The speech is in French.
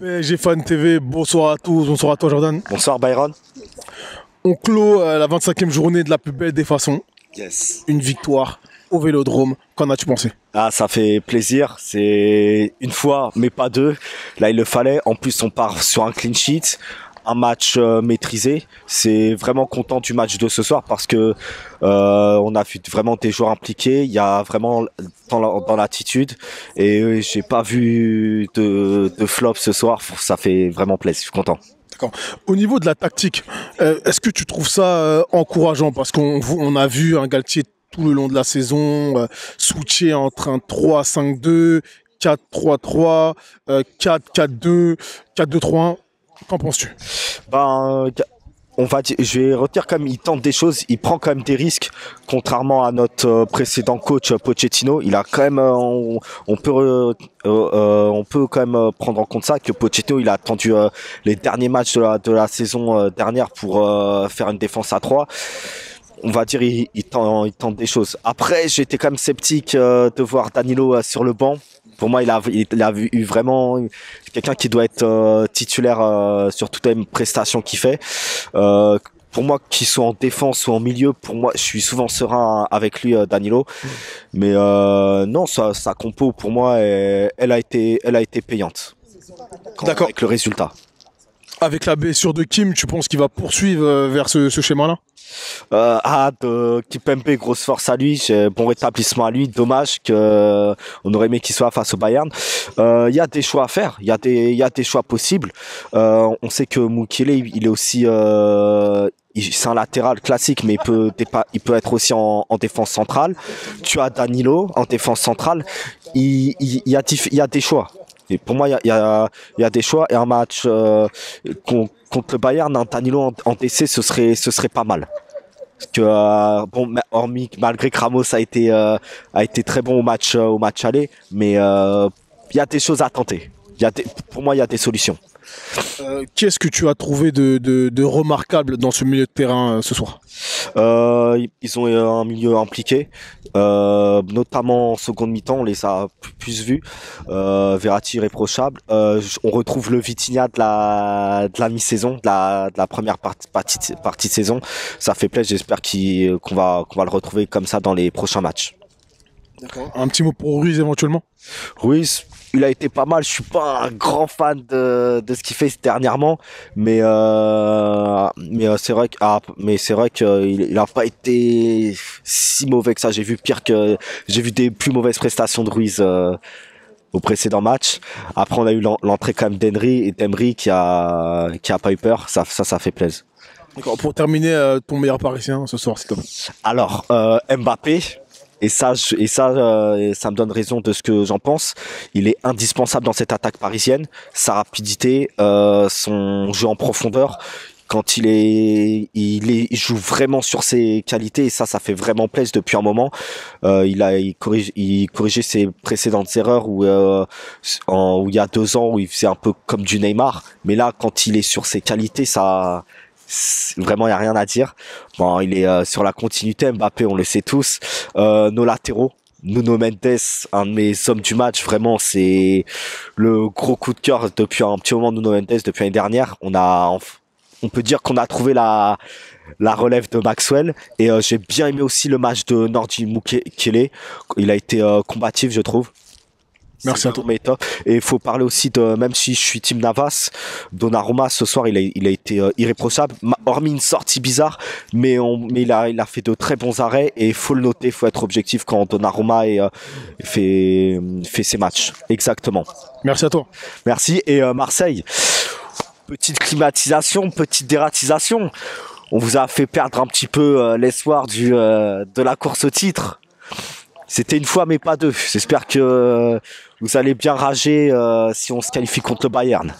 PSG Fan TV, bonsoir à tous, bonsoir à toi Jordan. Bonsoir Byron. On clôt euh, la 25e journée de la plus belle des façons. Yes. Une victoire au Vélodrome. Qu'en as-tu pensé? Ah, ça fait plaisir. C'est une fois, mais pas deux. Là, il le fallait. En plus, on part sur un clean sheet un match euh, maîtrisé. C'est vraiment content du match de ce soir parce que euh, on a vu vraiment des joueurs impliqués. Il y a vraiment dans l'attitude et j'ai pas vu de, de flop ce soir. Ça fait vraiment plaisir. Je suis content. Au niveau de la tactique, euh, est-ce que tu trouves ça encourageant? Parce qu'on on a vu un Galtier tout le long de la saison switcher entre un 3-5-2, 4-3-3, 4-4-2, 4-2-3-1. Qu'en penses-tu? Ben, on va dire, je vais retenir quand même, il tente des choses, il prend quand même des risques, contrairement à notre euh, précédent coach euh, Pochettino. Il a quand même, euh, on, peut, on peut quand même prendre en compte ça que Pochettino, il a attendu les derniers matchs de la, de la saison dernière pour faire une défense à 3 on va dire il, il, tente, il tente des choses. Après, j'étais quand même sceptique de voir Danilo sur le banc pour moi, il a, il a eu vraiment quelqu'un qui doit être euh, titulaire euh, sur toutes les prestations qu'il fait. Euh, pour moi, qu'il soit en défense ou en milieu, pour moi, je suis souvent serein avec lui, Danilo. Mais non, sa, sa compo, pour moi, elle, a été, elle a été payante. D'accord. Avec le résultat. Avec la blessure de Kim, tu penses qu'il va poursuivre vers ce schéma-là? Euh, ah, de Kipembe, grosse force à lui, bon rétablissement à lui. Dommage que euh, on aurait aimé qu'il soit face au Bayern. Il euh, y a des choix à faire, il y a des, il y a des choix possibles. Euh, on sait que Mukele, il est aussi, c'est un latéral classique, mais il peut, il peut être aussi en, en, défense centrale. Tu as Danilo en défense centrale. Il, il, il il y a des choix. Et pour moi, il y a, des choix et un match euh, contre le Bayern, un Danilo en, en, ce serait, ce serait pas mal. Parce que euh, bon, hormis malgré que Ramos a été euh, a été très bon au match au match aller, mais il y a des choses à tenter. Y a pour moi, il y a des solutions. Euh, qu'est-ce que tu as trouvé de, remarquable dans ce milieu de terrain euh, ce soir? Euh, Ils ont un milieu impliqué, notamment en seconde mi-temps, on les a plus vus. Verratti irréprochable. on retrouve le Vitinha de la, de la mi-saison, de la, de la première partie, partie, de saison. Ça fait plaisir, j'espère qu'on va, qu'on va le retrouver comme ça dans les prochains matchs. Un petit mot pour Ruiz éventuellement? Ruiz, il a été pas mal. Je suis pas un grand fan de, de ce qu'il fait dernièrement, mais euh, mais euh, c'est vrai que ah, mais c'est vrai qu'il il a pas été si mauvais que ça. J'ai vu pire que j'ai vu des plus mauvaises prestations de Ruiz euh, au précédent match. Après, on a eu l'entrée quand même d'Henry et d'Emery qui a qui a pas eu peur. Ça ça ça fait plaisir. Pour terminer, ton meilleur parisien ce soir, c'est toi. Alors Mbappé et ça, et ça, euh, ça me donne raison de ce que j'en pense. Il est indispensable dans cette attaque parisienne. Sa rapidité, euh, son jeu en profondeur, quand il est, il est, il joue vraiment sur ses qualités et ça, ça fait vraiment plaisir depuis un moment. Euh, il a, il corrige, il corrigeait ses précédentes erreurs où, euh, en, où il y a deux ans où il faisait un peu comme du Neymar, mais là, quand il est sur ses qualités, ça, vraiment il a rien à dire. Bon, il est euh, sur la continuité Mbappé, on le sait tous. Euh, nos latéraux, Nuno Mendes, un de mes hommes du match, vraiment c'est le gros coup de cœur depuis un petit moment. Nuno Mendes depuis l'année dernière, on a, on peut dire qu'on a trouvé la la relève de Maxwell et euh, j'ai bien aimé aussi le match de Nordi Mukele. Il a été combatif, je trouve. Merci à toi. Et il faut parler aussi de, même si je suis Team Navas, Donnarumma ce soir il a, il a été euh, irréprochable, hormis une sortie bizarre, mais, on, mais il, a, il a fait de très bons arrêts et il faut le noter, il faut être objectif quand Donnarumma est, euh, fait, fait ses matchs. Exactement. Merci à toi. Merci. Et euh, Marseille, petite climatisation, petite dératisation. On vous a fait perdre un petit peu l'espoir du de la course au titre. C'était une fois, mais pas deux. J'espère que vous allez bien rager euh, si on se qualifie contre le Bayern.